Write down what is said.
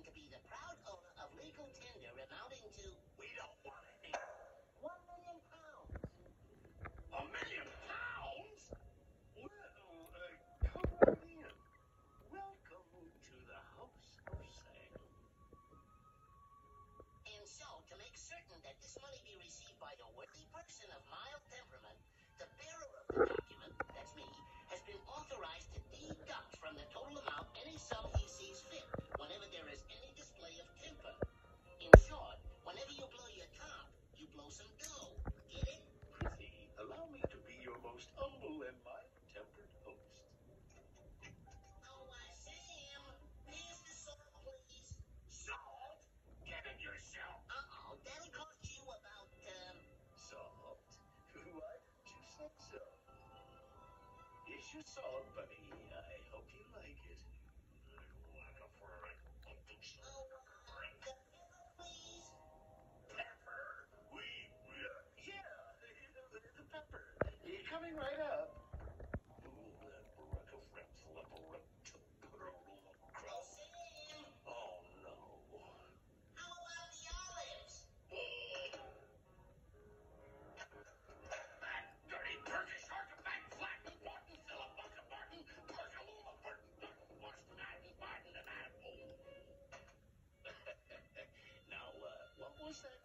to be the proud owner of legal tender amounting to We don't want any. one million pounds. A million pounds? Well, uh, come right in. Welcome to the House of Sale. And so, to make certain that this money be received by a worthy person of mild temperament, the bearer of the document, that's me, has been authorized to deduct from the total amount any sum he Your salt, buddy. I hope you like it. Appreciate